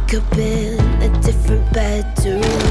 wake up in a different bedroom.